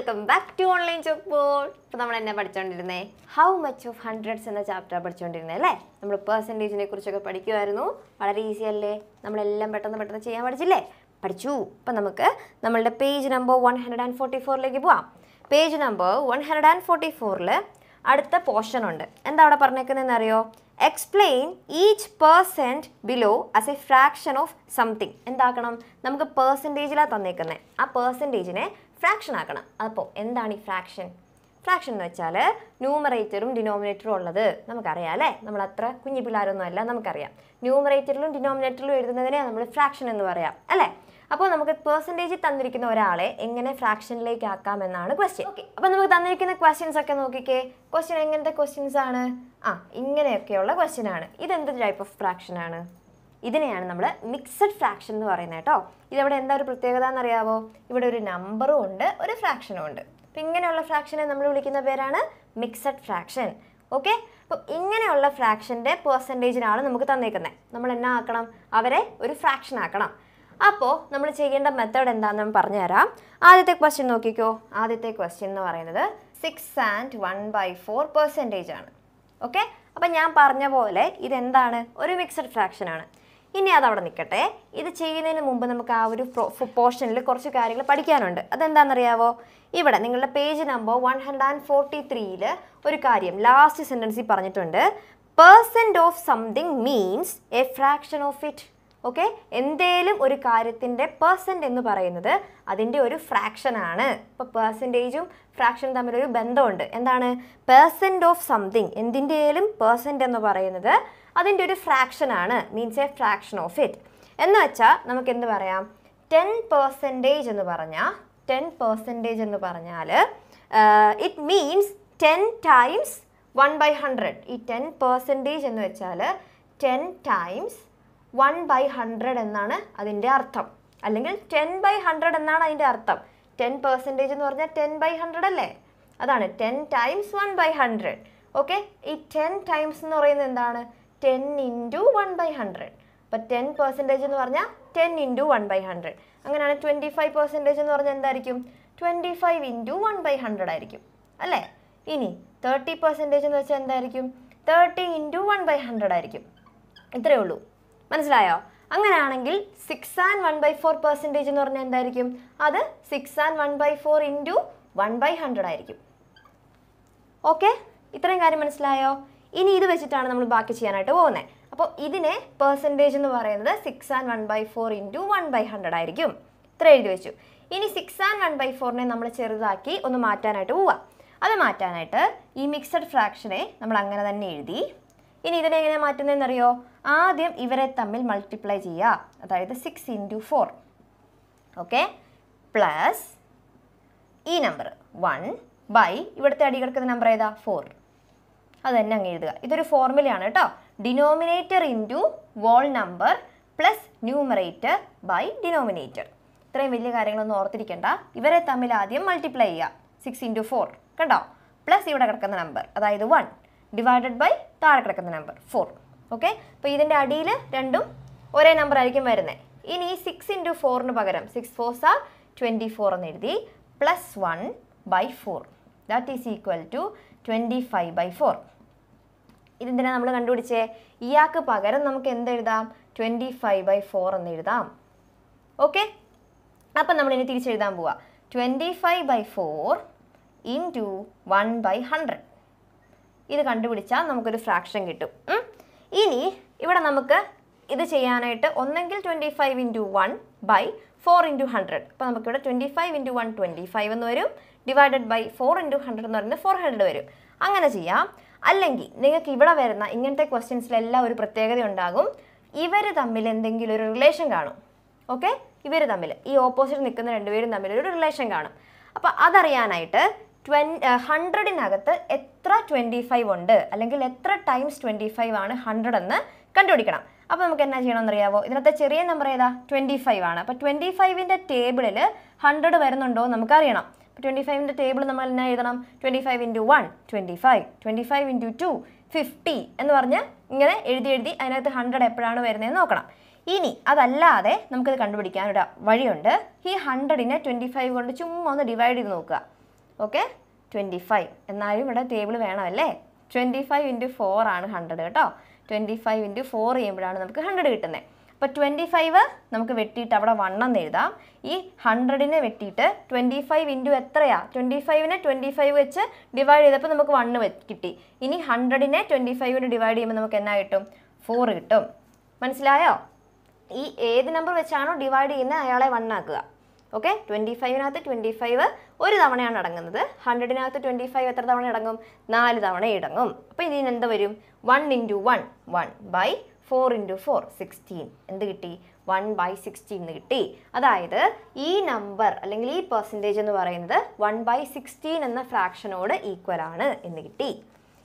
Welcome back to online ചോപ്പോൾ ഇപ്പോൾ നമ്മൾ എന്നെ പഠിച്ചുകൊണ്ടിരുന്നേ ഹൗ മച്ച് ഓഫ് ഹൺഡ്രഡ്സ് എന്ന ചാപ്റ്റർ പഠിച്ചുകൊണ്ടിരുന്നത് അല്ലേ? നമ്മൾ പെർസെന്റേജിനെ കുറിച്ചൊക്കെ പഠിക്കുമായിരുന്നു വളരെ ഈസി അല്ലേ? നമ്മളെല്ലാം പെട്ടെന്ന് പെട്ടെന്ന് ചെയ്യാൻ പഠിച്ചില്ലേ? പഠിച്ചു. അപ്പം നമുക്ക് നമ്മളുടെ page number one hundred and forty ഫോറിലേക്ക് പോവാം. Page number one hundred and forty ഫോറിൽ അടുത്ത പോർഷൻ ഉണ്ട്. എന്താ അവിടെ പറഞ്ഞേക്കുന്നതെന്ന് അറിയോ? Explain each percent below as a fraction of something എന്താക്കണം? നമുക്ക് പേഴ്സന്റേജിലാണ് തന്നേക്കുന്നത് ആ പേഴ്സന്റേജിനെ ഫ്രാക്ഷൻ ആക്കണം. അപ്പോൾ എന്താണ് ഈ ഫ്രാക്ഷൻ ഫ്രാക്ഷൻ എന്ന് വെച്ചാൽ ന്യൂമറേറ്ററും ഡിനോമിനേറ്ററും ഉള്ളത്. നമുക്കറിയാം അല്ലേ? നമ്മൾ അത്ര കുഞ്ഞു പിള്ളേരൊന്നും അല്ല നമുക്കറിയാം. ന്യൂമറേറ്ററിലും ഡിനോമിനേറ്ററിലും എഴുതുന്നതിനെ നമ്മൾ ഫ്രാക്ഷൻ എന്ന് പറയാം അല്ലേ? അപ്പോൾ നമുക്ക് പേഴ്സന്റേജ് തന്നിരിക്കുന്ന ഒരാളെ എങ്ങനെ ഫ്രാക്ഷനിലേക്ക് ആക്കാം എന്നാണ് ക്വസ്റ്റ്യൻ ഓക്കെ അപ്പോൾ നമുക്ക് തന്നിരിക്കുന്ന ക്വസ്റ്റ്യൻസ് ഒക്കെ നോക്കിക്കേ. ക്വസ്റ്റ്യൻ എങ്ങനത്തെ ക്വസ്റ്റ്യൻസ് ആണ്? ആ ഇങ്ങനെയൊക്കെയുള്ള ക്വസ്റ്റ്യൻ ആണ്. ഇതെന്ത് ടൈപ്പ് ഓഫ് ഫ്രാക്ഷൻ ആണ്? ഇതിനെയാണ് നമ്മൾ മിക്സഡ് ഫ്രാക്ഷൻ എന്ന് പറയുന്നത് കേട്ടോ. ഇതവിടെ എന്താ ഒരു പ്രത്യേകത എന്നറിയാവോ? ഇവിടെ ഒരു നമ്പറും ഉണ്ട് ഒരു ഫ്രാക്ഷനും ഉണ്ട്. അപ്പം ഇങ്ങനെയുള്ള ഫ്രാക്ഷനെ നമ്മൾ വിളിക്കുന്ന പേരാണ് മിക്സഡ് ഫ്രാക്ഷൻ ഓക്കെ അപ്പം ഇങ്ങനെയുള്ള ഫ്രാക്ഷന്റെ പെർസെന്റേജിനാണ് നമുക്ക് തന്നേക്കുന്നത് നമ്മൾ എന്നാ ആക്കണം? അവരെ ഒരു ഫ്രാക്ഷൻ ആക്കണം. അപ്പോൾ നമ്മൾ ചെയ്യേണ്ട മെത്തേഡ് എന്താണെന്ന് ഞാൻ പറഞ്ഞുതരാം ആദ്യത്തെ ക്വസ്റ്റ്യൻ നോക്കിക്കോ. ആദ്യത്തെ ക്വസ്റ്റ്യൻ എന്ന് പറയുന്നത് six and one by four percentage ആണ്. ഓക്കെ അപ്പം ഞാൻ പറഞ്ഞ പോലെ ഇതെന്താണ്? ഒരു മിക്സഡ് ഫ്രാക്ഷൻ ആണ്. ഇനി അതവിടെ നിൽക്കട്ടെ. ഇത് ചെയ്യുന്നതിന് മുമ്പ് നമുക്ക് ആ ഒരു പോർഷനിൽ കുറച്ച് കാര്യങ്ങൾ പഠിക്കാനുണ്ട്. അതെന്താണെന്നറിയാവോ? ഇവിടെ നിങ്ങളുടെ page number one hundred and forty ത്രീയിൽ ഒരു കാര്യം ലാസ്റ്റ് സെന്റൻസിൽ പറഞ്ഞിട്ടുണ്ട്. Percent of something means a fraction of it okay എന്തേലും ഒരു കാര്യത്തിന്റെ പേഴ്സന്റ് എന്ന് പറയുന്നത് അതിന്റെ ഒരു ഫ്രാക്ഷനാണ് ഇപ്പോൾ പേഴ്സന്റേജും ഫ്രാക്ഷനും തമ്മിലൊരു ബന്ധമുണ്ട്. എന്താണ്? പേഴ്സന്റ് ഓഫ് സംതിങ് എന്തിന്റെയും പേഴ്സന്റ് എന്ന് പറയുന്നത് അതിന്റെ ഒരു ഫ്രാക്ഷനാണ് means a fraction of it എന്ന് വെച്ചാൽ നമുക്ക് എന്ത് പറയാം? ടെൻ പേഴ്സന്റേജ് എന്ന് പറഞ്ഞാൽ ടെൻ പേഴ്സന്റേജ് എന്ന് പറഞ്ഞാൽ it means ten times one by hundred ഈ ടെൻ പേഴ്സന്റേജ് എന്ന് വെച്ചാൽ ten times one by hundred എന്നാണ് അതിന്റെ അർത്ഥം. അല്ലെങ്കിൽ ടെൻ ബൈ ഹൺഡ്രഡ് എന്നാണ് അതിന്റെ അർത്ഥം. ടെൻ പെർസെന്റേജ് എന്ന് പറഞ്ഞാൽ ടെൻ ബൈ ഹൺഡ്രഡ് അല്ലേ? അതാണ്. Ten times one by hundred okay ഈ ടെൻ ടൈംസ് എന്ന് പറയുന്നത് എന്താണ്? Ten into one by hundred അപ്പോൾ ടെൻ പെർസെന്റേജ് എന്ന് പറഞ്ഞാൽ ten into one by hundred അങ്ങനെയാണ് ട്വന്റി ഫൈവ് പെർസെന്റേജ് എന്ന് പറഞ്ഞാൽ എന്തായിരിക്കും? Twenty five into one by hundred ആയിരിക്കും. അല്ലേ? ഇനി തേർട്ടി പെർസെന്റേജ് എന്ന് വെച്ചാൽ എന്തായിരിക്കും? Thirty into one by hundred ആയിരിക്കും. ഇത്രയേ ഉള്ളൂ. മനസ്സിലായോ? അങ്ങനെയാണെങ്കിൽ six and one by four percentage എന്ന് പറഞ്ഞാൽ എന്തായിരിക്കും? അത് six and one by four into one by hundred ആയിരിക്കും. ഓക്കെ ഇത്രയും കാര്യം മനസ്സിലായോ? ഇനി ഇത് വെച്ചിട്ടാണ് നമ്മൾ ബാക്കി ചെയ്യാനായിട്ട് പോകുന്നത്. അപ്പോൾ ഇതിനെ പെർസെന്റേജ് എന്ന് പറയുന്നത് six and one by four into one by hundred ആയിരിക്കും. ഇത്ര എഴുതി വെച്ചു. ഇനി സിക്സ് ആൻഡ് വൺ ബൈ ഫോറിനെ നമ്മൾ ചെറുതാക്കി ഒന്ന് മാറ്റാനായിട്ട് പോവാം. അത് മാറ്റാനായിട്ട് ഈ മിക്സഡ് ഫ്രാക്ഷനെ നമ്മൾ അങ്ങനെ തന്നെ എഴുതി. ഇനി ഇതിനെ മാറ്റുന്നതെന്നറിയോ? ആദ്യം ഇവരെ തമ്മിൽ മൾട്ടിപ്ലൈ ചെയ്യുക. അതായത് six into four okay plus ഈ നമ്പർ വൺ ബൈ ഇവിടുത്തെ അടി കിടക്കുന്ന നമ്പർ ഏതാ? ഫോർ അത് തന്നെ അങ്ങ് എഴുതുക. ഇതൊരു ഫോർമുലയാണ് കേട്ടോ. Denominator into whole number plus numerator by denominator ഇത്രയും വലിയ കാര്യങ്ങളൊന്നും ഓർത്തിരിക്കേണ്ട. ഇവരെ തമ്മിൽ ആദ്യം മൾട്ടിപ്ലൈ ചെയ്യുക. സിക്സ് ഇന്റു ഫോർ കണ്ടോ? പ്ലസ് ഇവിടെ കിടക്കുന്ന നമ്പർ അതായത് വൺ ഡിവൈഡഡ് ബൈ താഴെ കിടക്കുന്ന നമ്പർ ഫോർ ഓക്കെ അപ്പോൾ ഇതിന്റെ അടിയിൽ രണ്ടും ഒരേ നമ്പർ ആയിരിക്കും വരുന്നത് ഇനി സിക്സ് ഇന്റു ഫോറിന് പകരം സിക്സ് ഫോർസ് ആ ട്വന്റി ഫോർ എന്ന് എഴുതി. Plus one by four that is equal to twenty five by four ഇതെന്തിനാണ് നമ്മൾ കണ്ടുപിടിച്ചേ? ഇയാൾക്ക് പകരം നമുക്ക് എന്ത് എഴുതാം? ട്വന്റി ഫൈവ് ബൈ ഫോർ എന്ന് എഴുതാം. ഓക്കെ അപ്പം നമ്മൾ ഇനി തിരിച്ചെഴുതാൻ പോവാം. Twenty five by four into one by hundred ഇത് കണ്ടുപിടിച്ചാൽ നമുക്കൊരു ഫ്രാക്ഷൻ കിട്ടും. ഇനി ഇവിടെ നമുക്ക് ഇത് ചെയ്യാനായിട്ട് ഒന്നെങ്കിൽ twenty five into one by four into hundred അപ്പോൾ നമുക്കിവിടെ twenty five into one twenty five എന്ന് വരും. Divided by four into hundred എന്ന് പറയുന്നത് ഫോർ ഹൺഡ്രഡ് വരും. അങ്ങനെ ചെയ്യാം. അല്ലെങ്കിൽ നിങ്ങൾക്ക് ഇവിടെ വരുന്ന ഇങ്ങനത്തെ ക്വസ്റ്റ്യൻസിലെല്ലാം ഒരു പ്രത്യേകത ഉണ്ടാകും. ഇവർ തമ്മിൽ എന്തെങ്കിലും ഒരു റിലേഷൻ കാണും. ഓക്കെ ഇവർ തമ്മിൽ. ഈ ഓപ്പോസിറ്റ് നിൽക്കുന്ന രണ്ടുപേരും തമ്മിൽ ഒരു റിലേഷൻ കാണും. അപ്പോൾ അതറിയാനായിട്ട് ട്വൻ ഹൺഡ്രഡിനകത്ത് എത്ര ട്വന്റി ഫൈവ് ഉണ്ട്? അല്ലെങ്കിൽ എത്ര ടൈംസ് ട്വന്റി ഫൈവ് ആണ് ഹൺഡ്രഡ് എന്ന് കണ്ടുപിടിക്കണം. അപ്പോൾ നമുക്ക് എന്നാ ചെയ്യണമെന്ന് അറിയാവോ ഇതിനകത്തെ ചെറിയ നമ്പർ ഏതാ? ട്വന്റി ഫൈവ് ആണ് അപ്പോൾ ട്വന്റി ഫൈവിന്റെ ടേബിളിൽ ഹൺഡ്രഡ് വരുന്നുണ്ടോ നമുക്കറിയണം. അപ്പോൾ ട്വന്റി ഫൈവിന്റെ ടേബിൾ നമ്മൾ എന്നാ എഴുതണം? Twenty five into one twenty five twenty five into two fifty എന്ന് പറഞ്ഞ് ഇങ്ങനെ എഴുതി എഴുതി അതിനകത്ത് ഹൺഡ്രഡ് എപ്പോഴാണ് വരുന്നതെന്ന് നോക്കണം. ഇനി അതല്ലാതെ നമുക്കിത് കണ്ടുപിടിക്കാൻ ഒരു വഴിയുണ്ട്. ഈ ഹൺഡ്രഡിനെ ട്വന്റി ഫൈവ് കൊണ്ട് ചുമ്മാ ഒന്ന് ഡിവൈഡ് ചെയ്ത് നോക്കുക. ഓക്കെ ട്വന്റി ഫൈവ് എന്നാലും ഇവിടെ ടേബിൾ വേണമല്ലേ? ട്വന്റി ഫൈവ് ഇന്റു ഫോർ ആണ് ഹൺഡ്രഡ് കേട്ടോ? ട്വന്റി ഫൈവ് ഇന്റു ഫോർ ചെയ്യുമ്പോഴാണ് നമുക്ക് ഹൺഡ്രഡ് കിട്ടുന്നത് അപ്പോൾ ട്വന്റി ഫൈവ് നമുക്ക് വെട്ടിയിട്ട് അവിടെ വൺ എന്ന് എഴുതാം. ഈ ഹൺഡ്രഡിനെ വെട്ടിയിട്ട് ട്വന്റി ഫൈവ് ഇന്റു എത്രയാണ് ട്വന്റി ഫൈവിനെ ട്വന്റി ഫൈവ് വെച്ച് ഡിവൈഡ് ചെയ്തപ്പോൾ നമുക്ക് വണ്ണ് കിട്ടി. ഇനി ഹൺഡ്രഡിനെ ട്വന്റി ഫൈവിന് ഡിവൈഡ് ചെയ്യുമ്പോൾ നമുക്ക് എന്നാ കിട്ടും? ഫോർ കിട്ടും. മനസ്സിലായോ? ഈ ഏത് നമ്പർ വെച്ചാണോ ഡിവൈഡ് ചെയ്യുന്നത്? അയാളെ വണ്ണാക്കുക ഓക്കെ ട്വന്റി ഫൈവിനകത്ത് ട്വന്റി ഫൈവ് ഒരു തവണയാണ് അടങ്ങുന്നത്. ഹൺഡ്രഡിനകത്ത് ട്വന്റി ഫൈവ് എത്ര തവണ അടങ്ങും? നാല് തവണ ഇടങ്ങും. അപ്പോൾ ഇതിന് എന്ത് വരും? One into one one by four into four sixteen എന്ത് കിട്ടി? വൺ ബൈ സിക്സ്റ്റീൻ എന്ന് കിട്ടി. അതായത് ഈ നമ്പർ അല്ലെങ്കിൽ ഈ പെർസെന്റേജ് എന്ന് പറയുന്നത് വൺ ബൈ സിക്സ്റ്റീൻ എന്ന ഫ്രാക്ഷനോട് ഈക്വൽ ആണ് എന്ന് കിട്ടി.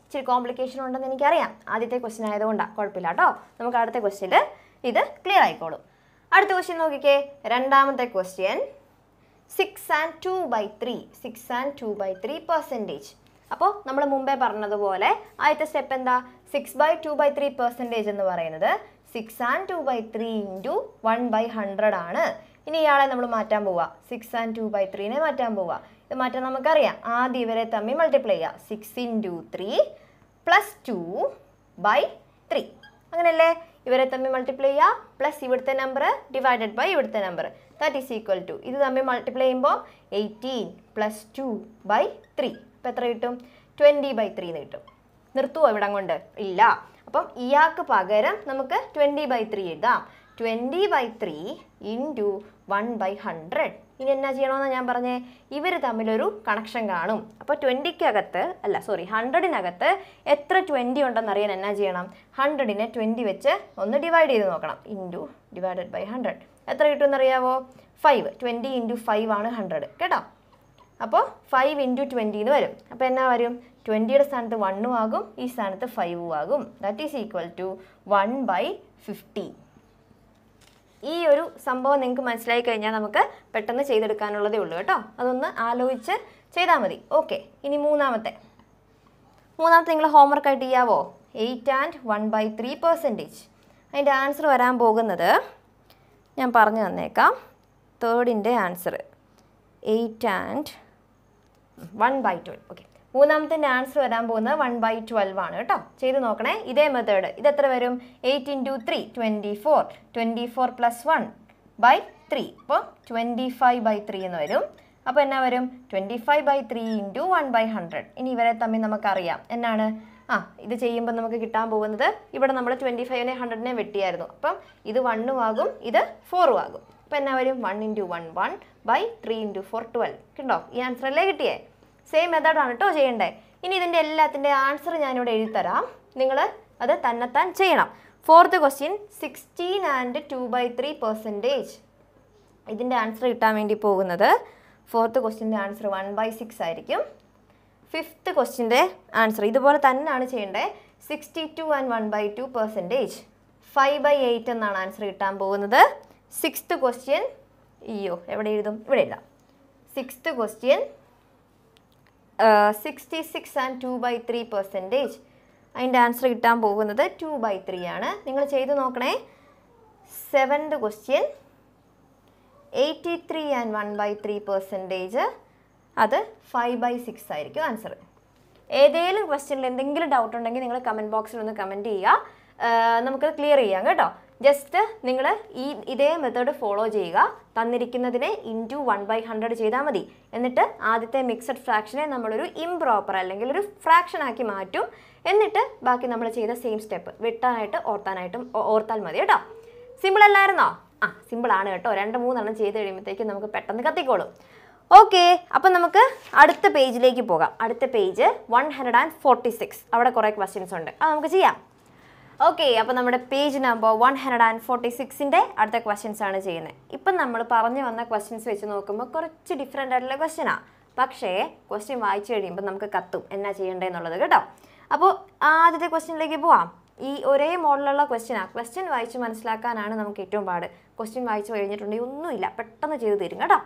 ഇച്ചിരി കോംപ്ലിക്കേഷൻ ഉണ്ടെന്ന് എനിക്കറിയാം. ആദ്യത്തെ ക്വസ്റ്റ്യൻ ആയതുകൊണ്ടാണ് കുഴപ്പമില്ല കേട്ടോ. നമുക്ക് അടുത്ത ക്വസ്റ്റ്യനിൽ ഇത് ക്ലിയർ ആയിക്കോളും. അടുത്ത ക്വസ്റ്റ്യൻ നോക്കിക്കേ. രണ്ടാമത്തെ question six and two by three six and two by three percentage അപ്പോൾ നമ്മൾ മുമ്പേ പറഞ്ഞതുപോലെ ആദ്യത്തെ സ്റ്റെപ്പ് എന്താ? Six by two by three percentage എന്ന് പറയുന്നത് six and two by three into one by hundred ആണ്. ഇനി ഇയാളെ നമ്മൾ മാറ്റാൻ പോവുക സിക്സ് ആൻഡ് ടു ബൈ ത്രീനെ മാറ്റാൻ പോവുക ഇത് മാറ്റാൻ നമുക്കറിയാം. ആദ്യം ഇവരെ തമ്മിൽ മൾട്ടിപ്ലൈ ചെയ്യുക six into three plus two by three അങ്ങനെയല്ലേ ഇവരെ തമ്മിൽ മൾട്ടിപ്ലൈ ചെയ്യുക പ്ലസ് ഇവിടുത്തെ നമ്പർ ഡിവൈഡഡ് ബൈ ഇവിടുത്തെ number that is equal to ഇത് തമ്മിൽ മൾട്ടിപ്ലൈ ചെയ്യുമ്പോൾ eighteen plus two by three അപ്പോൾ എത്ര കിട്ടും? ട്വന്റി ബൈ ത്രീ എന്ന് കിട്ടും. നിർത്തുമോ ഇവിടം കൊണ്ട് ഇല്ല. അപ്പം ഇയാൾക്ക് പകരം നമുക്ക് ട്വന്റി ബൈ ത്രീ എഴുതാം. Twenty by three into one by hundred ഇനി എന്നാ ചെയ്യണമെന്ന് ഞാൻ പറഞ്ഞേ? ഇവർ തമ്മിലൊരു കണക്ഷൻ കാണും. അപ്പോൾ ട്വന്റിക്കകത്ത് അല്ല സോറി ഹൺഡ്രഡിനകത്ത് എത്ര ട്വന്റി ഉണ്ടെന്ന് അറിയാൻ എന്നാ ചെയ്യണം? ഹൺഡ്രഡിനെ ട്വന്റി വെച്ച് ഒന്ന് ഡിവൈഡ് ചെയ്ത് നോക്കണം. ഇന്റു ഡിവൈഡഡ് ബൈ ഹൺഡ്രഡ് എത്ര കിട്ടുമെന്ന് അറിയാവോ? ഫൈവ് ട്വന്റി ഇന്റു ഫൈവ് ആണ് ഹൺഡ്രഡ് കേട്ടോ? അപ്പോൾ ഫൈവ് ഇന്റു ട്വന്റി എന്ന് വരും. അപ്പോൾ എന്നാ വരും? ട്വന്റിയുടെ സ്ഥാനത്ത് വണ്ണും ആകും ഈ സ്ഥാനത്ത് ഫൈവും ആകും. That is equal to one by fifty ഈ ഒരു സംഭവം നിങ്ങൾക്ക് മനസ്സിലായി കഴിഞ്ഞാൽ നമുക്ക് പെട്ടെന്ന് ചെയ്തെടുക്കാനുള്ളതേ ഉള്ളൂ കേട്ടോ. അതൊന്ന് ആലോചിച്ച് ചെയ്താൽ മതി. ഓക്കെ ഇനി മൂന്നാമത്തെ. മൂന്നാമത്തെ നിങ്ങൾ ഹോംവർക്ക് ആയിട്ട് ചെയ്യാവോ? Eight and one by three percentage അതിന്റെ ആൻസർ വരാൻ പോകുന്നത് ഞാൻ പറഞ്ഞു തന്നേക്കാം. തേർഡിന്റെ answer eight and one by twelve okay മൂന്നാമത്തെ ആൻസർ വരാൻ പോകുന്നത് വൺ ബൈ ട്വൽവ് ആണ് കേട്ടോ. ചെയ്ത് നോക്കണേ. ഇതേ മെത്തേഡ് ഇത് എത്ര വരും? Eight into three twenty four twenty four plus one by three അപ്പോൾ ട്വന്റി ഫൈവ് ബൈ ത്രീ എന്ന് വരും. അപ്പോൾ എന്നാ വരും? Twenty five by three into one by hundred ഇനി ഇവരെ തമ്മിൽ നമുക്കറിയാം. എന്നാണ്? ആ ഇത് ചെയ്യുമ്പോൾ നമുക്ക് കിട്ടാൻ പോകുന്നത് ഇവിടെ നമ്മൾ ട്വന്റി ഫൈവിനെ ഹൺഡ്രഡിനെ വെട്ടിയായിരുന്നു. അപ്പം ഇത് വണ്ണും ആകും ഇത് ഫോറും ആകും. അപ്പോൾ എന്നാ വരും? One into one one by three into four twelve കിട്ടോ ഈ ആൻസർ അല്ലേ കിട്ടിയേ? സെയിം മെത്തേഡാണ് കേട്ടോ ചെയ്യേണ്ടത് ഇനി ഇതിന്റെ എല്ലാത്തിന്റെ ആൻസർ ഞാനിവിടെ എഴുതിത്തരാം. തരാം നിങ്ങൾ അത് തന്നെത്താൻ ചെയ്യണം. Fourth question sixteen and two by three percentage ഇതിന്റെ ആൻസർ കിട്ടാൻ വേണ്ടി പോകുന്നത് ഫോർത്ത് ക്വസ്റ്റ്യന്റെ ആൻസർ വൺ ബൈ സിക്സ് ആയിരിക്കും. ഫിഫ്ത്ത് ക്വസ്റ്റ്യന്റെ ആൻസർ ഇതുപോലെ തന്നെയാണ് ചെയ്യേണ്ടത് sixty two and one by two percentage five by eight എന്നാണ് ആൻസർ കിട്ടാൻ പോകുന്നത്. സിക്സ്ത് ക്വസ്റ്റ്യൻ അയ്യോ എവിടെ എഴുതും? ഇവിടെ എഴുതാം. Sixth question sixty six and two by three percentage അതിന്റെ ആൻസർ കിട്ടാൻ പോകുന്നത് ടു ബൈ ത്രീ ആണ്. നിങ്ങൾ ചെയ്ത് നോക്കണേ. Seventh question eighty three and one by three percentage അത് ഫൈവ് ബൈ സിക്സ് ആയിരിക്കും ആൻസർ ഏതെങ്കിലും ക്വസ്റ്റ്യനിൽ എന്തെങ്കിലും ഡൗട്ട് ഉണ്ടെങ്കിൽ നിങ്ങൾ കമന്റ് ബോക്സിൽ ഒന്ന് കമന്റ് ചെയ്യുക. നമുക്കത് നമുക്ക് ക്ലിയർ ചെയ്യാം കേട്ടോ. ജസ്റ്റ് നിങ്ങൾ ഈ ഇതേ മെത്തേഡ് ഫോളോ ചെയ്യുക. തന്നിരിക്കുന്നതിനെ ഇന്റു വൺ ബൈ ഹൺഡ്രഡ് ചെയ്താൽ മതി. എന്നിട്ട് ആദ്യത്തെ മിക്സഡ് ഫ്രാക്ഷനെ നമ്മളൊരു ഇംപ്രോപ്പർ അല്ലെങ്കിൽ ഒരു ഫ്രാക്ഷൻ ആക്കി മാറ്റും. എന്നിട്ട് ബാക്കി നമ്മൾ ചെയ്ത സെയിം സ്റ്റെപ്പ് വെട്ടാനായിട്ട് ഓർത്താനായിട്ടും ഓർത്താൽ മതി കേട്ടോ. സിമ്പിൾ അല്ലായിരുന്നോ? ആ സിമ്പിൾ ആണ് കേട്ടോ. രണ്ട് മൂന്നെണ്ണം ചെയ്ത് കഴിയുമ്പോഴത്തേക്കും നമുക്ക് പെട്ടെന്ന് കത്തിക്കോളും. ഓക്കെ അപ്പം നമുക്ക് അടുത്ത പേജിലേക്ക് പോകാം. അടുത്ത page one hundred and forty six അവിടെ കുറേ ക്വസ്റ്റ്യൻസ് ഉണ്ട്. അത് നമുക്ക് ചെയ്യാം. ഓക്കെ അപ്പോൾ നമ്മുടെ page number one hundred and forty സിക്സിന്റെ അടുത്ത ക്വസ്റ്റ്യൻസ് ആണ് ചെയ്യുന്നത്. ഇപ്പം നമ്മൾ പറഞ്ഞു വന്ന ക്വസ്റ്റ്യൻസ് വെച്ച് നോക്കുമ്പോൾ കുറച്ച് ഡിഫറെന്റ് ആയിട്ടുള്ള ക്വസ്റ്റ്യനാണ് പക്ഷേ ക്വസ്റ്റ്യൻ വായിച്ചു കഴിയുമ്പോൾ നമുക്ക് കത്തും എന്നാ ചെയ്യേണ്ടതെന്നുള്ളത് കേട്ടോ. അപ്പോൾ ആദ്യത്തെ ക്വസ്റ്റ്യനിലേക്ക് പോവാം. ഈ ഒരേ മോഡലുള്ള ക്വസ്റ്റ്യനാണ് ക്വസ്റ്റ്യൻ വായിച്ച് മനസ്സിലാക്കാനാണ് നമുക്ക് ഏറ്റവും പാട്. ക്വസ്റ്റ്യൻ വായിച്ച് കഴിഞ്ഞിട്ടുണ്ടെങ്കിൽ ഒന്നുമില്ല. പെട്ടെന്ന് ചെയ്തു തരും കേട്ടോ.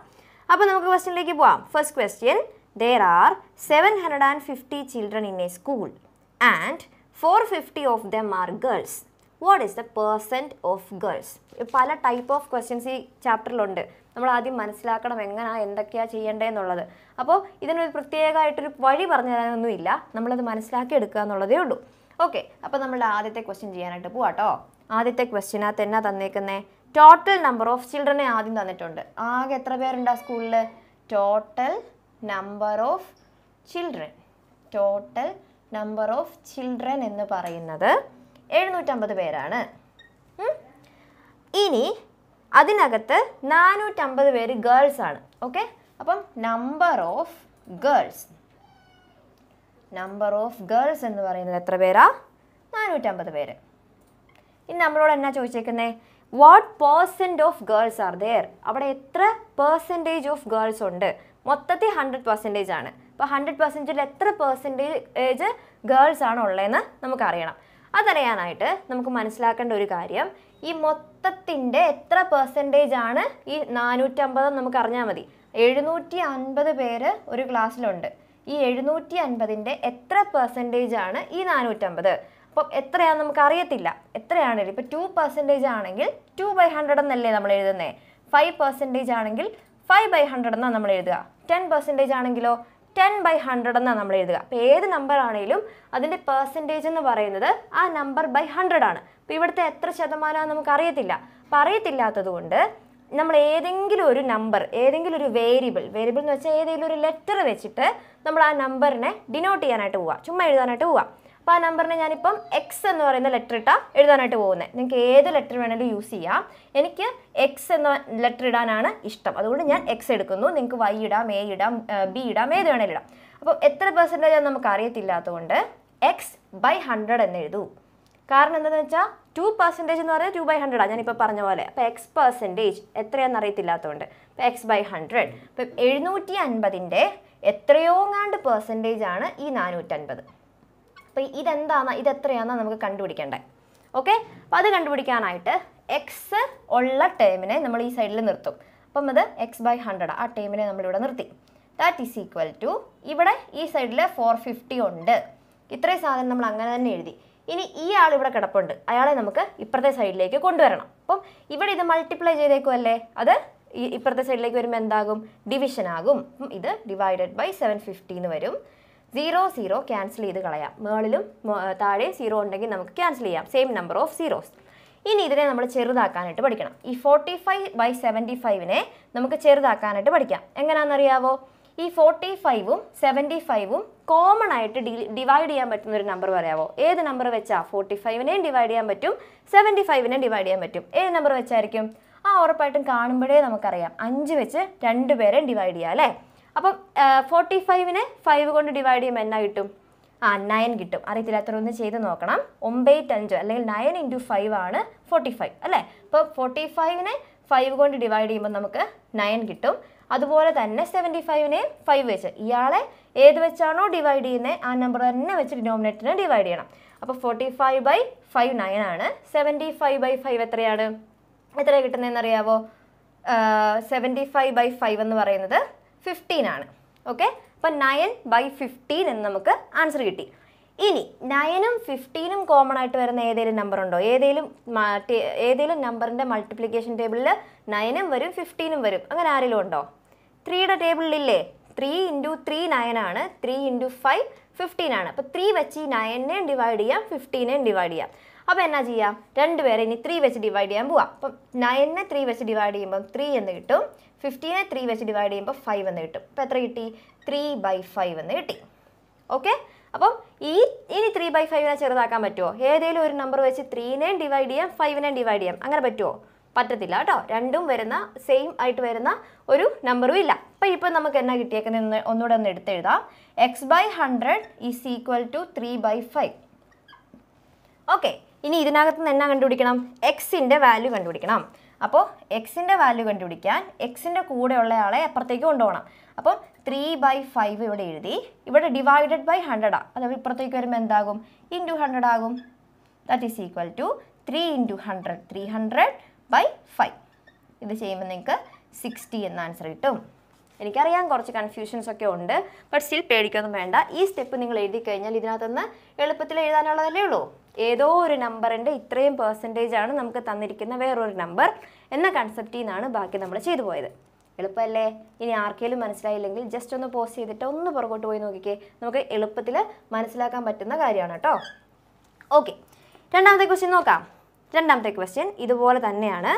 അപ്പോൾ നമുക്ക് ക്വസ്റ്റ്യനിലേക്ക് പോവാം. First question there are seven hundred and fifty children in a school and four fifty of them are girls what is the percent of girls പല ടൈപ്പ് ഓഫ് ക്വസ്റ്റ്യൻസ് ഈ ചാപ്റ്ററിലുണ്ട് നമ്മൾ ആദ്യം മനസ്സിലാക്കണം എങ്ങനെയാ എന്തൊക്കെയാണ് ചെയ്യേണ്ടതെന്നുള്ളത് അപ്പോൾ ഇതിനൊരു പ്രത്യേകമായിട്ടൊരു വഴി പറഞ്ഞു തരാനൊന്നുമില്ല. നമ്മളത് മനസ്സിലാക്കി എടുക്കുക എന്നുള്ളതേ ഉള്ളൂ. ഓക്കെ അപ്പോൾ നമ്മൾ ആദ്യത്തെ ക്വസ്റ്റ്യൻ ചെയ്യാനായിട്ട് പോവാട്ടോ ആദ്യത്തെ ക്വസ്റ്റ്യനകത്ത് എന്നാ തന്നേക്കുന്നേ? ടോട്ടൽ നമ്പർ ഓഫ് ചിൽഡ്രനെ ആദ്യം തന്നിട്ടുണ്ട്. ആകെ എത്ര പേരുണ്ട് ആ സ്കൂളിൽ total number of children total number of children എന്ന് പറയുന്നത് എഴുന്നൂറ്റമ്പത് പേരാണ്. ഇനി അതിനകത്ത് നാനൂറ്റമ്പത് പേര് ഗേൾസ് ആണ്. ഓക്കെ അപ്പം number of girls number of girls എന്ന് പറയുന്നത് എത്ര പേരാ? നാനൂറ്റമ്പത് പേര്. ഇനി നമ്മളോട് എന്നാ ചോദിച്ചേക്കുന്നേ? What percent of girls are there അവിടെ എത്ര പേഴ്സന്റേജ് ഓഫ് ഗേൾസ് ഉണ്ട്? മൊത്തത്തിൽ ഹൺഡ്രഡ് പെർസെന്റേജ് ആണ്. അപ്പോൾ ഹൺഡ്രഡ് പെർസെന്റിൽ എത്ര പെർസെന്റേജ് ഗേൾസ് ആണ് ഉള്ളതെന്ന് നമുക്കറിയണം. അതറിയാനായിട്ട് നമുക്ക് മനസ്സിലാക്കേണ്ട ഒരു കാര്യം ഈ മൊത്തത്തിന്റെ എത്ര പെർസെന്റേജ് ആണ് ഈ നാനൂറ്റമ്പത് നമുക്ക് അറിഞ്ഞാൽ മതി. എഴുന്നൂറ്റി അൻപത് പേര് ഒരു ക്ലാസ്സിലുണ്ട് ഈ എഴുന്നൂറ്റി അൻപതിന്റെ എത്ര പെർസെന്റേജ് ആണ് ഈ നാനൂറ്റമ്പത്? അപ്പം എത്രയാണെന്ന് നമുക്ക് അറിയത്തില്ല എത്രയാണെങ്കിലും ഇപ്പോൾ ടു പെർസെന്റേജ് ആണെങ്കിൽ ടു ബൈ ഹൺഡ്രഡ് എന്നല്ലേ നമ്മൾ എഴുതുന്നത് ഫൈവ് പെർസെന്റേജ് ആണെങ്കിൽ ഫൈവ് ബൈ ഹൺഡ്രഡ് എന്നാണ് നമ്മൾ എഴുതുക. ടെൻ പെർസെന്റേജ് ആണെങ്കിലോ ടെൻ ബൈ ഹൺഡ്രഡ് എന്നാണ് നമ്മൾ എഴുതുക. അപ്പോൾ ഏത് നമ്പർ ആണെങ്കിലും അതിന്റെ പെർസെന്റേജ് എന്ന് പറയുന്നത് ആ നമ്പർ ബൈ ഹൺഡ്രഡ് ആണ്. അപ്പോൾ ഇവിടുത്തെ എത്ര ശതമാനമാണെന്ന് നമുക്ക് അറിയത്തില്ല. അപ്പോൾ അറിയത്തില്ലാത്തത് കൊണ്ട് നമ്മൾ ഏതെങ്കിലും ഒരു നമ്പർ ഏതെങ്കിലും ഒരു വേരിയബിൾ വേരിയബിൾ എന്ന് വെച്ചാൽ ഏതെങ്കിലും ഒരു ലെറ്റർ വെച്ചിട്ട് നമ്മൾ ആ നമ്പറിനെ ഡിനോട്ട് ചെയ്യാനായിട്ട് പോവുക ചുമ്മാ എഴുതാനായിട്ട് പോവാം. അപ്പോൾ ആ നമ്പറിന് ഞാനിപ്പം എക്സ് എന്ന് പറയുന്ന ലെറ്റർ ഇട്ടാൽ എഴുതാനായിട്ട് പോകുന്നത് നിങ്ങൾക്ക് ഏത് ലെറ്റർ വേണമെങ്കിലും യൂസ് ചെയ്യാം. എനിക്ക് എക്സ് എന്ന ലെറ്റർ ഇടാനാണ് ഇഷ്ടം. അതുകൊണ്ട് ഞാൻ എക്സ് എടുക്കുന്നു. നിങ്ങൾക്ക് വൈ ഇടാം എ ഇടാം ബി ഇടാം ഏത് വേണമെങ്കിലും ഇടാം. അപ്പോൾ എത്ര പെർസെന്റേജ് ആണ് നമുക്ക് അറിയത്തില്ലാത്തതുകൊണ്ട് എക്സ് ബൈ ഹൺഡ്രഡ് എന്ന് എഴുതൂ. കാരണം എന്താണെന്ന് വെച്ചാൽ ടു പെർസെന്റേജ് എന്ന് പറഞ്ഞാൽ ടു ബൈ ഹൺഡ്രഡാണ് ഞാനിപ്പോൾ പറഞ്ഞ പോലെ. അപ്പോൾ എക്സ് പെർസെന്റേജ് എത്രയാണെന്ന് അറിയത്തില്ലാത്തതുകൊണ്ട് അപ്പോൾ എക്സ് ബൈ ഹൺഡ്രഡ് ഇപ്പം എഴുന്നൂറ്റി അൻപതിന്റെ എത്രയോങ്ങാണ്ട് പെർസെന്റേജ് ആണ് ഈ നാനൂറ്റൻപത്. അപ്പോൾ ഇതെന്താണ്? ഇത് എത്രയാണെന്ന് നമുക്ക് കണ്ടുപിടിക്കണ്ടേ. ഓക്കെ അപ്പോൾ അത് കണ്ടുപിടിക്കാനായിട്ട് എക്സ് ഉള്ള ടേമിനെ നമ്മൾ ഈ സൈഡിൽ നിർത്തും. അപ്പം അത് എക്സ് ബൈ ഹൺഡ്രഡ് ആ ടേമിനെ നമ്മളിവിടെ നിർത്തി. ദാറ്റ് ഈസ് ഈക്വൽ ടു ഇവിടെ ഈ സൈഡിൽ ഫോർ ഫിഫ്റ്റി ഉണ്ട്. ഇത്രയും സാധനം നമ്മൾ അങ്ങനെ തന്നെ എഴുതി. ഇനി ഈ ആൾ ഇവിടെ കിടപ്പുണ്ട്. അയാളെ നമുക്ക് ഇപ്പുറത്തെ സൈഡിലേക്ക് കൊണ്ടുവരണം. അപ്പം ഇവിടെ ഇത് മൾട്ടിപ്ലൈ ചെയ്തേക്കുമല്ലേ അത് ഇപ്പുറത്തെ സൈഡിലേക്ക് വരുമ്പോൾ എന്താകും? ഡിവിഷൻ ആകും. ഇത് ഡിവൈഡഡ് ബൈ സെവൻ ഫിഫ്റ്റി എന്ന് വരും. സീറോ സീറോ ക്യാൻസൽ ചെയ്ത് കളയാം. മേളിലും താഴെ സീറോ ഉണ്ടെങ്കിൽ നമുക്ക് ക്യാൻസൽ ചെയ്യാം. സെയിം നമ്പർ ഓഫ് സീറോസ് ഇനി ഇതിനെ നമ്മൾ ചെറുതാക്കാനായിട്ട് പഠിക്കണം. ഈ ഫോർട്ടി ഫൈവ് ബൈ സെവന്റി ഫൈവിനെ നമുക്ക് ചെറുതാക്കാനായിട്ട് പഠിക്കാം. എങ്ങനെയാണെന്നറിയാവോ ഈ ഫോർട്ടി ഫൈവും സെവന്റി ഫൈവും കോമൺ ആയിട്ട് ഡി ഡിവൈഡ് ചെയ്യാൻ പറ്റുന്ന ഒരു നമ്പർ പറയാവോ? ഏത് നമ്പർ വെച്ചാൽ ഫോർട്ടി ഫൈവിനെയും ഡിവൈഡ് ചെയ്യാൻ പറ്റും സെവന്റി ഫൈവിനെയും ഡിവൈഡ് ചെയ്യാൻ പറ്റും. ഏത് നമ്പർ വെച്ചായിരിക്കും? ആ ഉറപ്പായിട്ടും കാണുമ്പോഴേ നമുക്കറിയാം. അഞ്ച് വെച്ച് രണ്ട് പേരെയും ഡിവൈഡ് ചെയ്യാം അല്ലേ? അപ്പം ഫോർട്ടി ഫൈവിനെ ഫൈവ് കൊണ്ട് ഡിവൈഡ് ചെയ്യുമ്പോൾ എന്നാ കിട്ടും? ആ നയൻ കിട്ടും. അറിയത്തില്ലാത്തവരൊന്ന് ചെയ്ത് നോക്കണം. ഒമ്പത് അഞ്ച് അല്ലെങ്കിൽ നയൻ ഇന്റു ഫൈവ് ആണ് ഫോർട്ടി ഫൈവ് അല്ലേ? അപ്പോൾ ഫോർട്ടി ഫൈവിനെ ഫൈവ് കൊണ്ട് ഡിവൈഡ് ചെയ്യുമ്പോൾ നമുക്ക് നയൻ കിട്ടും. അതുപോലെ തന്നെ സെവന്റി ഫൈവിനെ ഫൈവ് വെച്ച്. ഇയാളെ ഏത് വെച്ചാണോ ഡിവൈഡ് ചെയ്യുന്നത് ആ നമ്പർ തന്നെ വെച്ച് ഡിനോമിനേറ്ററിനെ ഡിവൈഡ് ചെയ്യണം. അപ്പോൾ forty five by five nine ആണ്. സെവന്റി ഫൈവ് ബൈ ഫൈവ് എത്രയാണ്? എത്ര കിട്ടുന്നതെന്ന് അറിയാവോ സെവന്റി ഫൈവ് ബൈ ഫൈവ് എന്ന് പറയുന്നത് ഫിഫ്റ്റീൻ ആണ്. ഓക്കെ അപ്പം നയൻ ബൈ ഫിഫ്റ്റീൻ എന്ന് നമുക്ക് ആൻസർ കിട്ടി. ഇനി നയനും ഫിഫ്റ്റീനും കോമൺ ആയിട്ട് വരുന്ന ഏതെങ്കിലും നമ്പർ ഉണ്ടോ? ഏതെങ്കിലും ഏതെങ്കിലും നമ്പറിന്റെ മൾട്ടിപ്ലിക്കേഷൻ ടേബിളിൽ നയനും വരും ഫിഫ്റ്റീനും വരും. അങ്ങനെ ആരെങ്കിലും ഉണ്ടോ? ത്രീയുടെ ടേബിളിലില്ലേ ത്രീ ഇന്റു ത്രീ നയൻ ആണ്. ത്രീ ഇന്റു ഫൈവ് ഫിഫ്റ്റീൻ ആണ്. അപ്പോൾ ത്രീ വെച്ച് ഈ നയനെയും ഡിവൈഡ് ചെയ്യാം ഫിഫ്റ്റീനെയും ഡിവൈഡ് ചെയ്യാം. അപ്പോൾ എന്നാ ചെയ്യാം? രണ്ടുപേരെ ഇനി ത്രീ വെച്ച് ഡിവൈഡ് ചെയ്യാൻ പോവാം. അപ്പം നയനെ ത്രീ വെച്ച് ഡിവൈഡ് ചെയ്യുമ്പോൾ ത്രീ എന്ന് കിട്ടും. ഫിഫ്റ്റീനെ ത്രീ വെച്ച് ഡിവൈഡ് ചെയ്യുമ്പോൾ ഫൈവ് എന്ന് കിട്ടും. അപ്പോൾ എത്ര കിട്ടി? ത്രീ ബൈ ഫൈവ് എന്ന് കിട്ടി. ഓക്കെ അപ്പം ഈ ഇനി ത്രീ ബൈ ഫൈവിനെ ചെറുതാക്കാൻ പറ്റുമോ ഏതെങ്കിലും ഒരു നമ്പർ വെച്ച് ത്രീനെയും ഡിവൈഡ് ചെയ്യാം ഫൈവിനെയും ഡിവൈഡ് ചെയ്യാം. അങ്ങനെ പറ്റുമോ പറ്റത്തില്ല കേട്ടോ. രണ്ടും വരുന്ന സെയിം ആയിട്ട് വരുന്ന ഒരു നമ്പറും ഇല്ല. അപ്പം ഇപ്പം നമുക്ക് എന്നാ കിട്ടിയേക്കുന്നത് ഒന്നുകൂടെ ഒന്ന് എടുത്തെഴുതാം x by hundred is equal to three by five okay ഇനി ഇതിനകത്ത് നിന്ന് എന്നാ കണ്ടുപിടിക്കണം? എക്സിന്റെ വാല്യൂ കണ്ടുപിടിക്കണം. അപ്പോൾ എക്സിന്റെ വാല്യൂ കണ്ടുപിടിക്കാൻ എക്സിന്റെ കൂടെയുള്ള ആളെ അപ്പുറത്തേക്ക് കൊണ്ടുപോകണം. അപ്പം ത്രീ ബൈ ഫൈവ് ഇവിടെ എഴുതി ഇവിടെ ഡിവൈഡഡ് ബൈ ഹൺഡ്രഡാണ് അതായത് ഇപ്പുറത്തേക്ക് വരുമ്പോൾ എന്താകും? ഇൻ ടു ഹൺഡ്രഡ് ആകും. That is equal to three into hundred three hundred by five ഇത് ചെയ്യുമ്പോൾ നിങ്ങൾക്ക് സിക്സ്റ്റി എന്ന ആൻസർ കിട്ടും. എനിക്കറിയാം കുറച്ച് കൺഫ്യൂഷൻസ് ഒക്കെ ഉണ്ട് ബട്ട് സ്റ്റിൽ പേടിക്കൊന്നും വേണ്ട. ഈ സ്റ്റെപ്പ് നിങ്ങൾ എഴുതി കഴിഞ്ഞാൽ ഇതിനകത്തുനിന്ന് എളുപ്പത്തിൽ എഴുതാനുള്ളതല്ലേ ഉള്ളൂ. ഏതോ ഒരു നമ്പറിന്റെ ഇത്രയും പെർസെന്റേജ് ആണ് നമുക്ക് തന്നിരിക്കുന്ന വേറൊരു നമ്പർ എന്ന കൺസെപ്റ്റിൽ നിന്നാണ് ബാക്കി നമ്മൾ ചെയ്തു പോയത്. എളുപ്പമല്ലേ? ഇനി ആർക്കെങ്കിലും മനസ്സിലായില്ലെങ്കിൽ ജസ്റ്റ് ഒന്ന് പോസ് ചെയ്തിട്ട് ഒന്ന് പുറകോട്ട് പോയി നോക്കിക്കേ. നമുക്ക് എളുപ്പത്തിൽ മനസ്സിലാക്കാൻ പറ്റുന്ന കാര്യമാണ് കേട്ടോ. ഓക്കെ രണ്ടാമത്തെ ക്വസ്റ്റ്യൻ നോക്കാം. രണ്ടാമത്തെ ക്വസ്റ്റ്യൻ ഇതുപോലെ തന്നെയാണ്.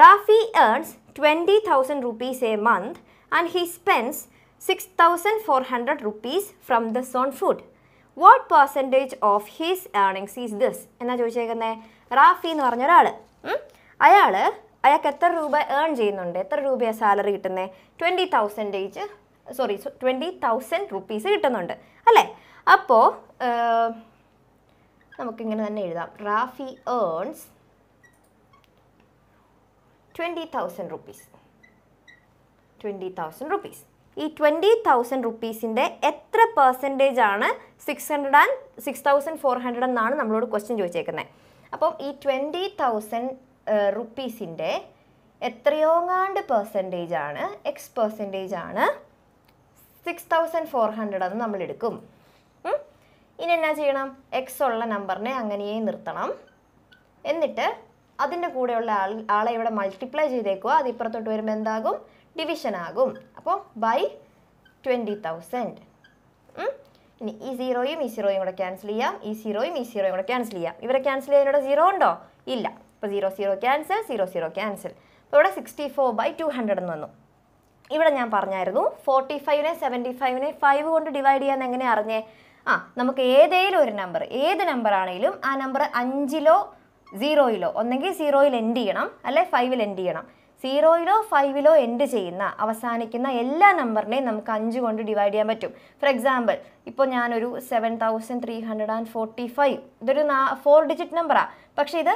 Rafi earns twenty thousand rupees a month six thousand four hundred rupees from the zone food what percentage of his earnings is this എന്നാ ചോദിച്ചേക്കുന്നത് റാഫി എന്ന് പറഞ്ഞ ഒരാൾ അയാൾ അയാൾക്ക് എത്ര രൂപ ഏൺ ചെയ്യുന്നുണ്ട്? എത്ര രൂപയാണ് സാലറി കിട്ടുന്നത് ട്വന്റി തൗസൻഡേജ് സോറി ട്വന്റി തൗസൻഡ് റുപ്പീസ് കിട്ടുന്നുണ്ട്. അല്ലേ? അപ്പോൾ നമുക്കിങ്ങനെ തന്നെ എഴുതാം. Rafi earns twenty thousand rupees twenty thousand rupees ഈ ട്വന്റി തൗസൻഡ് റുപ്പീസിന്റെ എത്ര പെർസെന്റേജ് ആണ് six hundred and six thousand four hundred എന്നാണ് നമ്മളോട് ക്വസ്റ്റ്യൻ ചോദിച്ചേക്കുന്നത് അപ്പം ഈ ട്വന്റി തൗസൻഡ് റുപ്പീസിന്റെ എത്രയോങ്ങാണ്ട് പെർസെന്റേജ് ആണ് എക്സ് പെർസെന്റേജ് ആണ് സിക്സ് തൗസൻഡ് ഫോർ ഹൺഡ്രഡ് എന്ന് നമ്മൾ എടുക്കും? ഇനി എന്നാ ചെയ്യണം? എക്സ് ഉള്ള നമ്പറിനെ അങ്ങനെയേ നിർത്തണം. എന്നിട്ട് അതിന്റെ കൂടെയുള്ള ആൾ ആളെ ഇവിടെ മൾട്ടിപ്ലൈ ചെയ്തേക്കുക അതിപ്പുറത്തോട്ട് വരുമ്പോൾ എന്താകും? ഡിവിഷൻ ആകും. അപ്പോൾ ബൈ ട്വന്റി തൗസൻഡ് ഇനി ഈ സീറോയും ഈ സീറോയും കൂടെ ക്യാൻസൽ ചെയ്യാം. ഈ സീറോയും ഈ സീറോയും കൂടെ ക്യാൻസൽ ചെയ്യാം. ഇവരെ ക്യാൻസൽ ചെയ്യാനിവിടെ സീറോ ഉണ്ടോ? ഇല്ല. അപ്പോൾ zero zero cancel zero zero cancel അപ്പോൾ ഇവിടെ sixty four by two hundred എന്ന് വന്നു. ഇവിടെ ഞാൻ പറഞ്ഞായിരുന്നു ഫോർട്ടി ഫൈവിനെ സെവന്റി ഫൈവിനെ ഫൈവ് കൊണ്ട് ഡിവൈഡ് ചെയ്യാൻ എങ്ങനെ അറിഞ്ഞേ? ആ നമുക്ക് ഏതേലും ഒരു നമ്പർ ഏത് നമ്പർ ആണെങ്കിലും ആ നമ്പർ അഞ്ചിലോ സീറോയിലോ ഒന്നെങ്കിൽ സീറോയിൽ എൻഡ് ചെയ്യണം അല്ലെ ഫൈവിൽ എൻഡ് ചെയ്യണം. സീറോയിലോ ഫൈവിലോ എൻഡ് ചെയ്യുന്ന അവസാനിക്കുന്ന എല്ലാ നമ്പറിനെയും നമുക്ക് അഞ്ച് കൊണ്ട് ഡിവൈഡ് ചെയ്യാൻ പറ്റും. ഫോർ എക്സാമ്പിൾ ഇപ്പോൾ ഞാനൊരു seven thousand three hundred and forty five ഇതൊരു ഫോർ ഡിജിറ്റ് നമ്പറാണ് പക്ഷേ ഇത്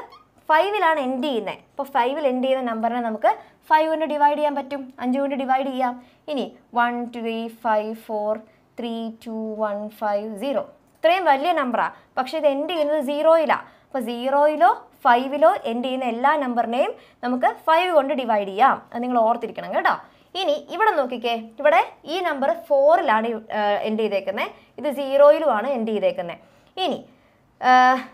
ഫൈവിലാണ് എൻഡ് ചെയ്യുന്നത് അപ്പോൾ ഫൈവിൽ എൻഡ് ചെയ്യുന്ന നമ്പറിനെ നമുക്ക് ഫൈവ് കൊണ്ട് ഡിവൈഡ് ചെയ്യാൻ പറ്റും. അഞ്ച് കൊണ്ട് ഡിവൈഡ് ചെയ്യാം. ഇനി one three five four three two one five zero ഇത്രയും വലിയ നമ്പറാണ് പക്ഷേ ഇത് എൻഡ് ചെയ്യുന്നത് സീറോയിലാണ് അപ്പോൾ സീറോയിലോ ഫൈവിലോ എൻഡ് ചെയ്യുന്ന എല്ലാ നമ്പറിനെയും നമുക്ക് ഫൈവ് കൊണ്ട് ഡിവൈഡ് ചെയ്യാം. അത് നിങ്ങൾ ഓർത്തിരിക്കണം കേട്ടോ. ഇനി ഇവിടെ നോക്കിക്കേ. ഇവിടെ ഈ നമ്പർ ഫോറിലാണ് എൻഡ് ചെയ്തേക്കുന്നത് ഇത് സീറോയിലുമാണ് എൻഡ് ചെയ്തേക്കുന്നത് ഇനി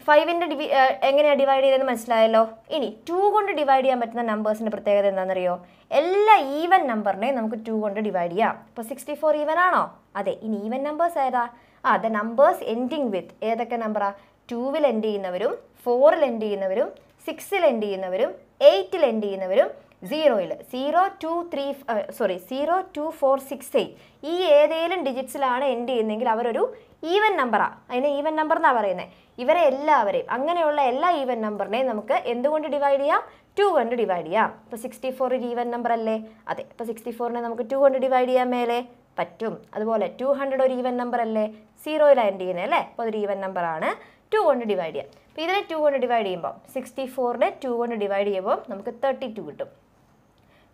ഫൈവിന്റെ ഡിവി എങ്ങനെയാണ് ഡിവൈഡ് ചെയ്തതെന്ന് മനസ്സിലായല്ലോ? ഇനി ടു കൊണ്ട് ഡിവൈഡ് ചെയ്യാൻ പറ്റുന്ന നമ്പേഴ്സിന്റെ പ്രത്യേകത എന്താണെന്നറിയോ? എല്ലാ ഈവൻ നമ്പറിനെയും നമുക്ക് ടു കൊണ്ട് ഡിവൈഡ് ചെയ്യാം. ഇപ്പോൾ സിക്സ്റ്റി ഫോർ ഈവൻ ആണോ? അതെ ഇനി ഈവൻ നമ്പേഴ്സ് ഏതാ? ആ ദ നമ്പേഴ്സ് എൻഡിങ് വിത്ത് ഏതൊക്കെ നമ്പറാ ടൂവിൽ എൻഡ് ചെയ്യുന്നവരും ഫോറിൽ എൻഡ് ചെയ്യുന്നവരും സിക്സിൽ എൻഡ് ചെയ്യുന്നവരും എയ്റ്റിൽ എൻഡ് ചെയ്യുന്നവരും സീറോയിൽ zero two three sorry zero two four six eight ഈ ഏതെങ്കിലും ഡിജിറ്റ്സിലാണ് എൻഡ് ചെയ്യുന്നതെങ്കിൽ അവരൊരു ഈവൻ നമ്പറാണ് അതിനെ ഈവൻ നമ്പർ എന്നാണ് പറയുന്നത് ഇവരെ എല്ലാവരെയും അങ്ങനെയുള്ള എല്ലാ ഈവൻ നമ്പറിനെയും നമുക്ക് എന്തുകൊണ്ട് ഡിവൈഡ് ചെയ്യാം? ടു കൊണ്ട് ഡിവൈഡ് ചെയ്യാം. ഇപ്പോൾ സിക്സ്റ്റി ഫോർ ഒരു ഈവൻ നമ്പർ അല്ലേ? അതെ. ഇപ്പോൾ സിക്സ്റ്റി ഫോറിനെ നമുക്ക് ടു കൊണ്ട് ഡിവൈഡ് ചെയ്യാൻ മേലെ പറ്റും. അതുപോലെ ടു ഹൺഡ്രഡ് ഒരു ഈവൻ നമ്പർ അല്ലേ? സീറോയിലാണ് എൻഡ് ചെയ്യുന്നത് അല്ലേ? അപ്പോൾ അതൊരു ഈവൻ നമ്പറാണ് ടു കൊണ്ട് ഡിവൈഡ് ചെയ്യാം. അപ്പോൾ ഇതിനെ ടു കൊണ്ട് ഡിവൈഡ് ചെയ്യുമ്പോൾ സിക്സ്റ്റി ഫോറിനെ ടു കൊണ്ട് ഡിവൈഡ് ചെയ്യുമ്പോൾ നമുക്ക് തേർട്ടി ടു കിട്ടും.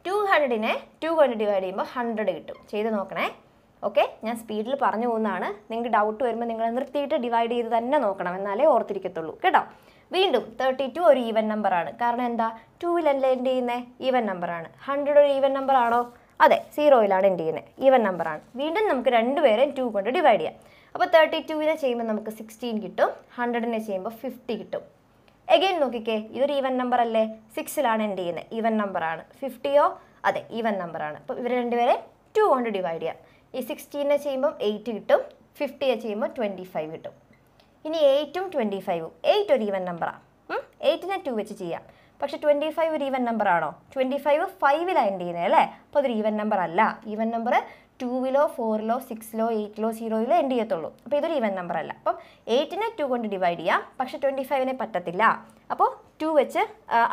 ടു ഹൺഡ്രഡിനെ ടു കൊണ്ട് ഡിവൈഡ് ചെയ്യുമ്പോൾ ഹൺഡ്രഡ് കിട്ടും. ചെയ്ത് നോക്കണേ. ഓക്കെ ഞാൻ സ്പീഡിൽ പറഞ്ഞു പോകുന്നതാണ്. നിങ്ങൾക്ക് ഡൗട്ട് വരുമ്പോൾ നിങ്ങൾ നിർത്തിയിട്ട് ഡിവൈഡ് ചെയ്ത് തന്നെ നോക്കണം. എന്നാലേ ഓർത്തിരിക്കത്തുള്ളൂ. കേട്ടോ? വീണ്ടും തേർട്ടി ടു ഒരു ഈവൻ നമ്പറാണ് കാരണം എന്താ? ടൂവിലല്ലേ എൻഡ് ചെയ്യുന്നത് ഈവൻ നമ്പറാണ് ഹൺഡ്രഡ് ഒരു ഈവൻ നമ്പർ ആണോ? അതെ സീറോയിലാണ് എൻഡ് ചെയ്യുന്നത് ഈവൻ നമ്പറാണ് വീണ്ടും നമുക്ക് രണ്ടുപേരെയും ടു കൊണ്ട് ഡിവൈഡ് ചെയ്യാം. അപ്പോൾ തേർട്ടി ടുവിനെ ചെയ്യുമ്പോൾ നമുക്ക് സിക്സ്റ്റീൻ കിട്ടും. ഹൺഡ്രഡിനെ ചെയ്യുമ്പോൾ ഫിഫ്റ്റി കിട്ടും. എഗെയിൻ നോക്കിക്കേ ഇതൊരു ഈവൻ നമ്പർ അല്ലേ? സിക്സിലാണ് എൻഡ് ചെയ്യുന്നത് ഈവൻ നമ്പറാണ് ഫിഫ്റ്റിയോ അതെ ഈവൻ നമ്പറാണ് അപ്പോൾ ഇവർ രണ്ടുപേരെ ടു കൊണ്ട് ഡിവൈഡ് ചെയ്യാം. ഈ സിക്സ്റ്റീനെ ചെയ്യുമ്പോൾ എയ്റ്റ് കിട്ടും. ഫിഫ്റ്റിയെ ചെയ്യുമ്പോൾ ട്വന്റി ഫൈവ് കിട്ടും. ഇനി എയ്റ്റും ട്വന്റി ഫൈവും എയ്റ്റ് ഒരു ഈവൻ നമ്പറാണ് എയ്റ്റിനെ ടു വെച്ച് ചെയ്യാം. പക്ഷേ ട്വന്റി ഫൈവ് ഒരു ഈവൻ നമ്പറാണോ ട്വന്റി ഫൈവ് ഫൈവിലാണ് എൻഡ് ചെയ്യുന്നത് അല്ലേ? അപ്പോൾ അതൊരു ഈവൻ നമ്പർ അല്ല. ഈവൻ നമ്പർ ടൂവിലോ ഫോറിലോ സിക്സിലോ എയ്റ്റിലോ സീറോയിലോ എൻഡ് ചെയ്യത്തുള്ളൂ. അപ്പോൾ ഇതൊരു ഈവൻ നമ്പർ അല്ല. അപ്പം എയ്റ്റിനെ ടു കൊണ്ട് ഡിവൈഡ് ചെയ്യാം. പക്ഷേ ട്വന്റി ഫൈവിനെ പറ്റത്തില്ല. അപ്പോൾ ടു വെച്ച്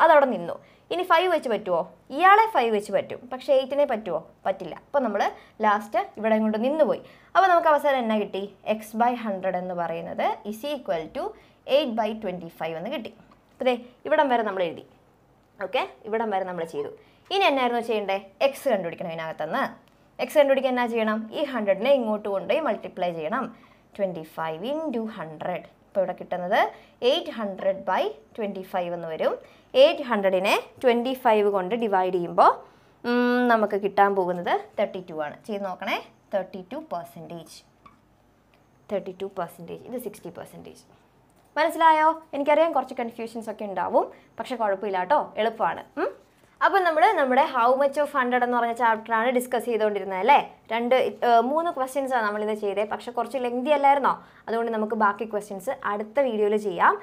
അതവിടെ നിന്നു. ഇനി ഫൈവ് വെച്ച് പറ്റുമോ ഇയാളെ ഫൈവ് വെച്ച് പറ്റും. പക്ഷേ എയ്റ്റിനെ പറ്റുമോ പറ്റില്ല. അപ്പോൾ നമ്മൾ ലാസ്റ്റ് ഇവിടെ കൊണ്ട് നിന്നുപോയി അപ്പോൾ നമുക്ക് അവസാനം എന്നാ കിട്ടി? എക്സ് ബൈ ഹൺഡ്രഡ് എന്ന് പറയുന്നത് is equal to eight by twenty five എന്ന് കിട്ടി. ദേ ഇവിടം വരെ നമ്മൾ എഴുതി. ഓക്കെ ഇവിടം വരെ നമ്മൾ ചെയ്തു. ഇനി എന്നായിരുന്നു ചെയ്യേണ്ടത് എക്സ് കണ്ടുപിടിക്കണം ഇതിനകത്തുനിന്ന് എക്സ് കണ്ടുപിടിക്കാൻ എന്നാ ചെയ്യണം? ഈ ഹൺഡ്രഡിനെ ഇങ്ങോട്ട് കൊണ്ടുപോയി മൾട്ടിപ്ലൈ ചെയ്യണം. Twenty five in two hundred ഇപ്പോൾ ഇവിടെ കിട്ടുന്നത് eight hundred by twenty five എന്ന് വരും. എയ്റ്റ് ഹൺഡ്രഡിനെ ട്വന്റി ഫൈവ് കൊണ്ട് ഡിവൈഡ് ചെയ്യുമ്പോൾ നമുക്ക് കിട്ടാൻ പോകുന്നത് തേർട്ടി ടു ആണ്. ചെയ്ത് നോക്കണേ. Thirty two percentage thirty two percentage ഇത് സിക്സ്റ്റി പെർസെന്റേജ് മനസ്സിലായോ? എനിക്കറിയാം കുറച്ച് കൺഫ്യൂഷൻസ് ഒക്കെ ഉണ്ടാവും. പക്ഷെ കുഴപ്പമില്ല കേട്ടോ. എളുപ്പമാണ്. ഉം? അപ്പം നമ്മൾ നമ്മുടെ ഹൗ മച്ച് ഓഫ് ഹൺഡ്രഡ് എന്ന് പറഞ്ഞ ചാപ്റ്ററാണ് ഡിസ്കസ് ചെയ്തുകൊണ്ടിരുന്നത് അല്ലേ? രണ്ട് മൂന്ന് ക്വസ്റ്റ്യൻസ് ആണ് നമ്മളിന്ന് ചെയ്തത് പക്ഷേ കുറച്ച് ലെങ്തി അല്ലായിരുന്നോ? അതുകൊണ്ട് നമുക്ക് ബാക്കി ക്വസ്റ്റ്യൻസ് അടുത്ത വീഡിയോയിൽ ചെയ്യാം.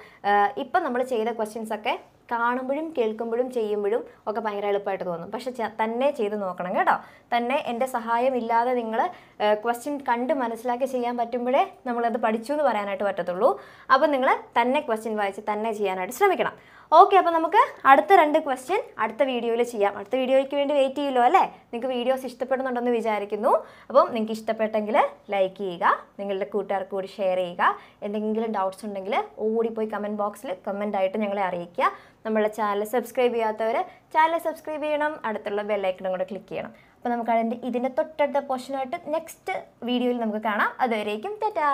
ഇപ്പം നമ്മൾ ചെയ്ത ക്വസ്റ്റ്യൻസ് ഒക്കെ കാണുമ്പോഴും കേൾക്കുമ്പോഴും ചെയ്യുമ്പോഴും ഒക്കെ ഭയങ്കര എളുപ്പമായിട്ട് തോന്നും. പക്ഷെ തന്നെ ചെയ്ത് നോക്കണം കേട്ടോ. തന്നെ എന്റെ സഹായം ഇല്ലാതെ നിങ്ങൾ ക്വസ്റ്റ്യൻ കണ്ട് മനസ്സിലാക്കി ചെയ്യാൻ പറ്റുമ്പോഴേ നമ്മളത് പഠിച്ചു എന്ന് പറയാനായിട്ട് പറ്റത്തുള്ളൂ. അപ്പോൾ നിങ്ങൾ തന്നെ ക്വസ്റ്റ്യൻ വായിച്ച് തന്നെ ചെയ്യാനായിട്ട് ശ്രമിക്കണം. ഓക്കെ അപ്പോൾ നമുക്ക് അടുത്ത രണ്ട് ക്വസ്റ്റ്യൻ അടുത്ത വീഡിയോയിൽ ചെയ്യാം. അടുത്ത വീഡിയോയ്ക്ക് വേണ്ടി വെയിറ്റ് ചെയ്യുമല്ലോ അല്ലേ? നിങ്ങൾക്ക് വീഡിയോസ് ഇഷ്ടപ്പെടുന്നുണ്ടെന്ന് വിചാരിക്കുന്നു. അപ്പം നിങ്ങൾക്ക് ഇഷ്ടപ്പെട്ടെങ്കിൽ ലൈക്ക് ചെയ്യുക നിങ്ങളുടെ കൂട്ടുകാർക്ക് കൂടി ഷെയർ ചെയ്യുക. എന്തെങ്കിലും ഡൗട്ട്സ് ഉണ്ടെങ്കിൽ ഓടിപ്പോയി കമന്റ് ബോക്സിൽ കമന്റ് ആയിട്ട് ഞങ്ങളെ അറിയിക്കുക. നമ്മുടെ ചാനൽ സബ്സ്ക്രൈബ് ചെയ്യാത്തവർ ചാനൽ സബ്സ്ക്രൈബ് ചെയ്യണം. അടുത്തുള്ള ബെല്ലൈക്കണും കൂടെ ക്ലിക്ക് ചെയ്യണം. അപ്പോൾ നമുക്ക് അതിന്റെ ഇതിന്റെ തൊട്ടടുത്ത പോർഷനായിട്ട് നെക്സ്റ്റ് വീഡിയോയിൽ നമുക്ക് കാണാം. അതുവരേക്കും ടാറ്റാ.